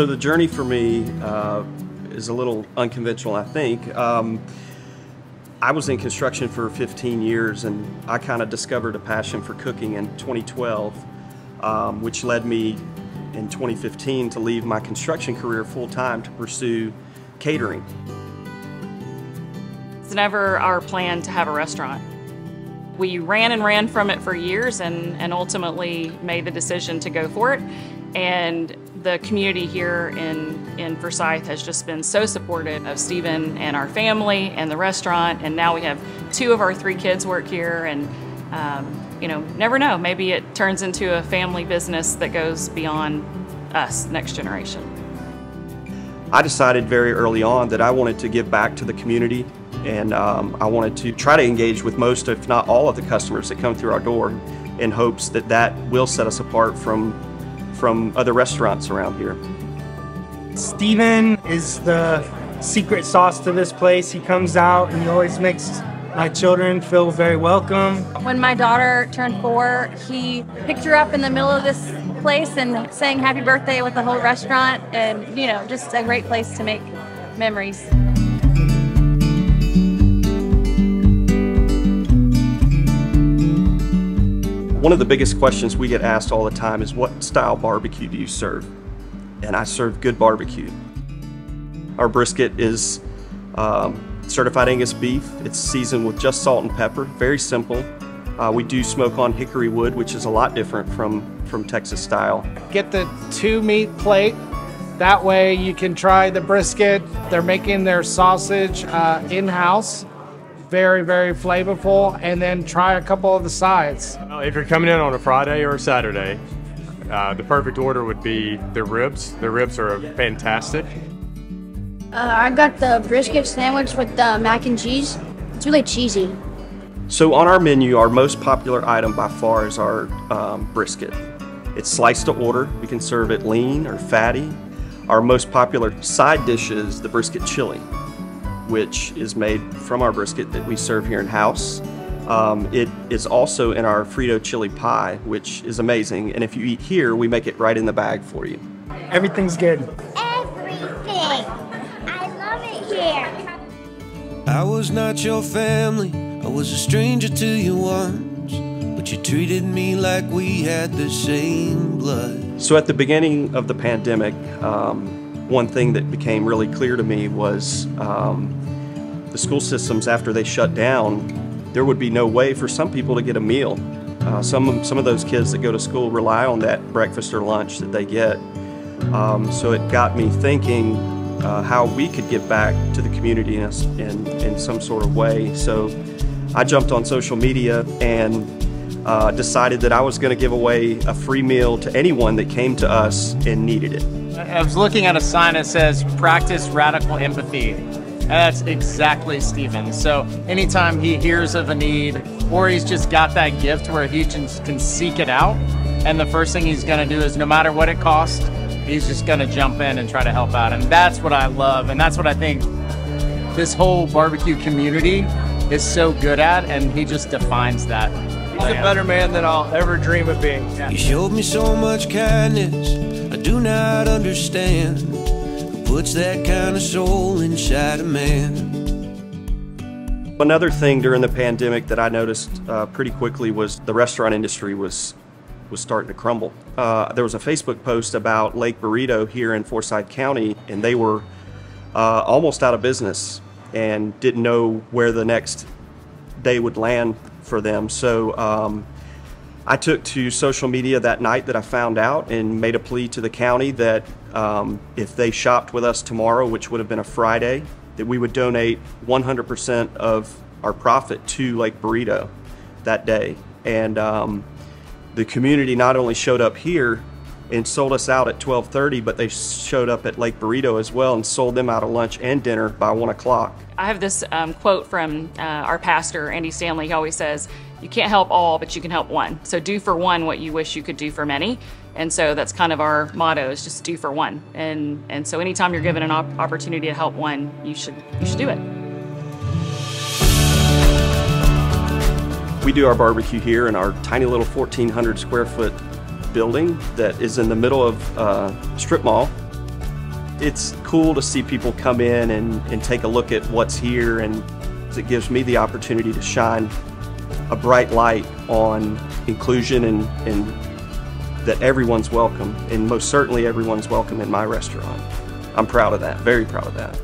So the journey for me uh, is a little unconventional, I think. Um, I was in construction for 15 years and I kind of discovered a passion for cooking in 2012, um, which led me in 2015 to leave my construction career full time to pursue catering. It's never our plan to have a restaurant. We ran and ran from it for years and, and ultimately made the decision to go for it. And the community here in, in Forsyth has just been so supportive of Stephen and our family and the restaurant. And now we have two of our three kids work here. And, um, you know, never know. Maybe it turns into a family business that goes beyond us, next generation. I decided very early on that I wanted to give back to the community and um, I wanted to try to engage with most, if not all, of the customers that come through our door in hopes that that will set us apart from from other restaurants around here. Stephen is the secret sauce to this place. He comes out and he always makes my children feel very welcome. When my daughter turned four, he picked her up in the middle of this place and sang happy birthday with the whole restaurant and you know just a great place to make memories. One of the biggest questions we get asked all the time is what style barbecue do you serve? And I serve good barbecue. Our brisket is um, certified Angus beef. It's seasoned with just salt and pepper, very simple. Uh, we do smoke on hickory wood, which is a lot different from, from Texas style. Get the two meat plate. That way you can try the brisket. They're making their sausage uh, in-house very, very flavorful, and then try a couple of the sides. If you're coming in on a Friday or a Saturday, uh, the perfect order would be the ribs. The ribs are fantastic. Uh, I got the brisket sandwich with the mac and cheese. It's really cheesy. So on our menu, our most popular item by far is our um, brisket. It's sliced to order. We can serve it lean or fatty. Our most popular side dish is the brisket chili which is made from our brisket that we serve here in house. Um, it is also in our Frito chili pie, which is amazing. And if you eat here, we make it right in the bag for you. Everything's good. Everything. I love it here. I was not your family. I was a stranger to you once. But you treated me like we had the same blood. So at the beginning of the pandemic, um, one thing that became really clear to me was um, the school systems after they shut down, there would be no way for some people to get a meal. Uh, some, some of those kids that go to school rely on that breakfast or lunch that they get. Um, so it got me thinking uh, how we could give back to the community in, in, in some sort of way. So I jumped on social media and uh, decided that I was going to give away a free meal to anyone that came to us and needed it. I was looking at a sign that says practice radical empathy. And that's exactly Stephen. So anytime he hears of a need or he's just got that gift where he can, can seek it out, and the first thing he's going to do is no matter what it costs, he's just going to jump in and try to help out. And that's what I love. And that's what I think this whole barbecue community is so good at. And he just defines that. He's a better man than I'll ever dream of being. You showed me so much kindness I do not understand puts that kind of soul inside a man. Another thing during the pandemic that I noticed uh, pretty quickly was the restaurant industry was was starting to crumble. Uh, there was a Facebook post about Lake Burrito here in Forsyth County, and they were uh, almost out of business and didn't know where the next day would land for them. So um, I took to social media that night that I found out and made a plea to the county that um, if they shopped with us tomorrow, which would have been a Friday, that we would donate 100% of our profit to Lake Burrito that day. And um, the community not only showed up here and sold us out at 12:30, but they showed up at Lake Burrito as well and sold them out of lunch and dinner by one o'clock. I have this um, quote from uh, our pastor Andy Stanley. He always says, you can't help all, but you can help one. So do for one what you wish you could do for many. And so that's kind of our motto is just do for one. And and so anytime you're given an op opportunity to help one, you should you should do it. We do our barbecue here in our tiny little 1,400 square foot building that is in the middle of uh, strip mall. it's cool to see people come in and, and take a look at what's here, and it gives me the opportunity to shine a bright light on inclusion and, and that everyone's welcome, and most certainly everyone's welcome in my restaurant. I'm proud of that, very proud of that.